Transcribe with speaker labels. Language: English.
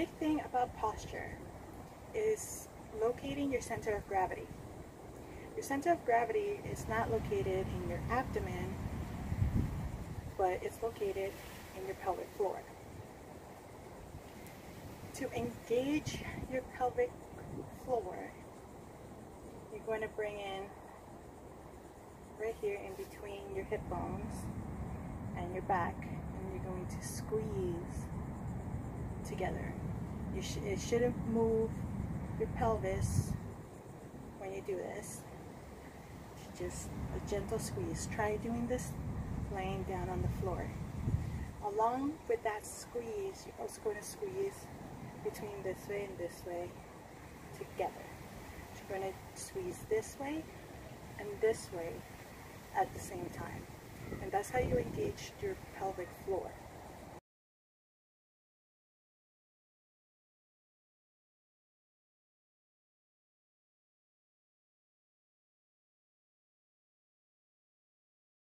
Speaker 1: big thing about posture is locating your center of gravity. Your center of gravity is not located in your abdomen, but it's located in your pelvic floor. To engage your pelvic floor, you're going to bring in right here in between your hip bones and your back, and you're going to squeeze together. You sh it shouldn't move your pelvis when you do this. Just a gentle squeeze. Try doing this laying down on the floor. Along with that squeeze, you're also going to squeeze between this way and this way together. You're going to squeeze this way and this way at the same time. And that's how you engage your pelvic floor.